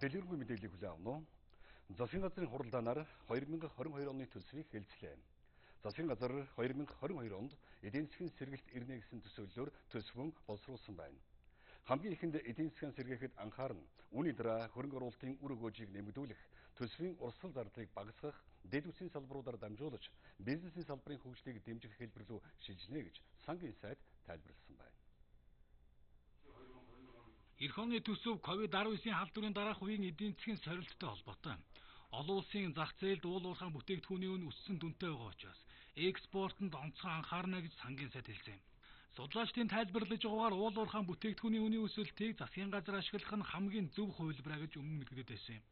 Дэлгэрэнгүй мэдээллийг хүлээн авах нь. Засгийн газрын хуралдаанаар 2022 оны төсвийг хэлцлээ. Засгийн газар 2022 онд эдийн засгийн сэргэлт ирнэ гэсэн төсөөллөөр төсвөн боловсруулсан байна. Хамгийн ихэнд эдийн засгийн сэргээхэд анхаарна. Үүний дараа хөрөнгө оруулалтын үр өгөөжийг нэмэгдүүлэх, төсвийн урсгал зардлыг багасгах, дэд үсгийн салбаруудаар дамжуулж бизнесийн салбарын хөгжлийг дэмжих хэлбэр рүү шилжинэ гэж сангийн сайд тайлбарласан байна. Эх оны төсөв ковид-19-ийн халдварын дараах үеийн эдийн засгийн сорилттой холбоотой. Олон улсын зах зээлд уул уурхайн бүтээгдэхүүний үн өссөн дүнтэй байгаа учраас экспортод онцгой анхаарна гэж сангийн сайд хэлсэн юм. Судлаачдын тайлбарлаж байгаагаар уул уурхайн бүтээгдэхүүний үнийн өсөлтийг засгийн газар ашиглах нь хамгийн зөв хувилбараа гэж өмнө мэдгдээд байсан юм.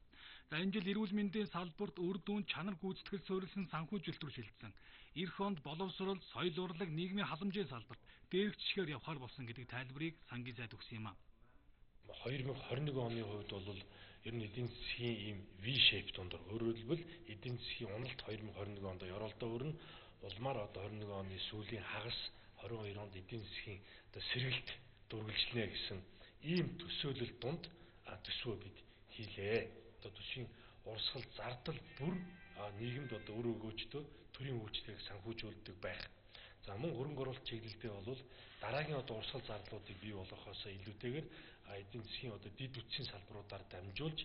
За энэ жил эрүүл мэндийн салбарт үр дүн чанар гүйцэтгэл суурилсан санхүүжилт рүү шилжсэн. Ирэх онд боловсрол, соёл урлаг, нийгмийн халамжийн салбарт дээрхчшгээр явхаар болсон гэдэг тайлбарыг сангийн сайд өгсөн юм а. 2021 оны хувьд бол ер нь эдийн засгийн ийм V shape дундор өөрөөр хэлбэл эдийн засгийн уналт 2021 онд ёроолдоо өрнө улмаар одоо 21 оны сүүлийн хагас 22 онд эдийн засгийн одоо сэргэлт дургилжлнэ гэсэн ийм төсөөлөл дунд төсвөө бид хийлээ. Одоо төсвийн урсгал зардал бүр нийгэмд одоо өр өгөөжтөө төрийн үйлчлэгийг санхүүжүүлдэг байх За мөн хөрөнгө оруулалт чиглэлдээ бол дараагийн одоо урсгал зардлуудыг бий болгохоос илүүтэйгээр эдийн засгийн одоо дид үтсийн салбаруудаар дамжуулж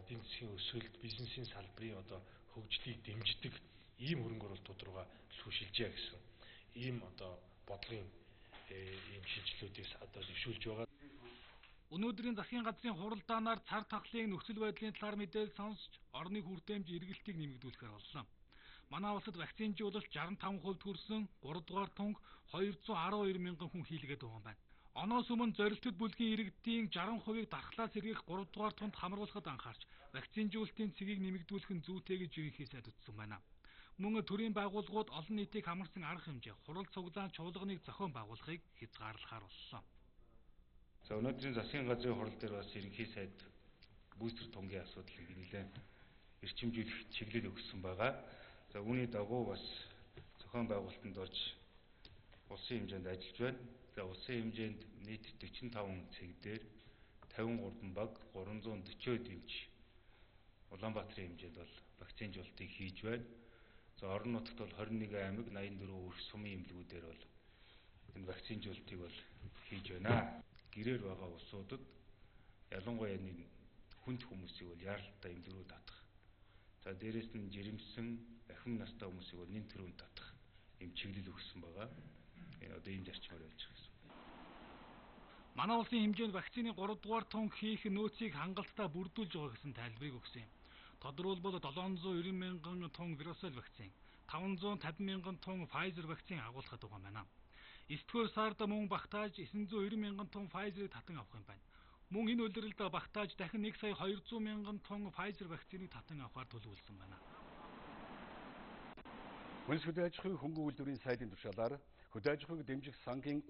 эдийн засгийн өсөлт, бизнесийн салбарын одоо хөгжлийг дэмждэг ийм хөрөнгө оруулалтууд руугаа түлхүүшилжээ гэсэн ийм одоо бодлогын э, ийм шинжилгүүдийг одоо зөвшөөрж байгаа. Өнөөдрийн засгийн газрын хуралдаанаар цар тахлын нөхцөл байдлын талаар мэдээлэл сонсч орны хүртээмж эргэлтийг нэмэгдүүлэхээр боллоо. Манай улсад вакцинжуулалт 65% хүрсэн 3 дугаар тунг 212 мянган хүн хийлгээд байгаа юм байна. Оноос өмнө зорилтод бүлгийн иргэдийн 60%-ыг дархлаа сэргээх 3 дугаар тунд хамруулахад анхаарч вакцинжуулалтын цэгийг нэмэгдүүлэх нь зүйтэй гэж ерөнхий сайд утсан байна. Мөн төрийн байгууллагууд олон нийтийг хамарсан арга хэмжээ, хурал цуглаан чуулганыг зохион байгуулахыг хязгаарлахаар боллоо. За өнөөдрийн засгийн газрын хурал дээр бас ерөнхий сайд бүүстер тунгийн асуудлыг нэлээд эрчимжүүлэх чиглэл өгсөн байгаа. За үүний дагуу бас зохион байгуулалтанд орж улсын хэмжээнд ажиллаж байна. За улсын хэмжээнд нийт 45 цэг дээр 53 баг 340 дэмж Улаанбаатарын хэмжээнд бол вакцинжуулалтыг хийж байна. За орон нутагт бол 21 аймаг 84 өрх сумын эмнэлгүүдээр бол энэ вакцинжуулалтыг бол хийж байна. Гэрээр байгаа улсуудад ялангуяа энэ хүнд хүмүүсийг бол яаралтай эмнэлгүүд татах За дээрэс нь жирэмсэн ахин настай хүмүүсийг бол нэн төрөнд татах юм чиглэл өгсөн байгаа. Энэ одоо ийм зарчмаар байж байгаа гэсэн. Манай улсын хэмжээнд вакцины 3 дугаар тун хийх нөөцийг хангалттай бүрдүүлж байгаа гэсэн тайлбарыг өгсөн юм. Тодорхойлбол 790 мянган тонн вирусол вакцин, 550 мянган тонн Pfizer вакцин агуулхад байгаа юм байна. 9 дугаар сард мөн багтааж 990 мянган тонн Pfizer-ыг татан авах юм байна. Мөн энэ улиралд багтааж дахин 1 сая 200 мянган тонн Pfizer вакциныг татан авахар төлөвлөсөн байна. Хүнс хөдөө аж ахуйн хөнгөн үйлдвэрийн сайдын тушаалаар хөдөө аж ахуйг дэмжих сангийн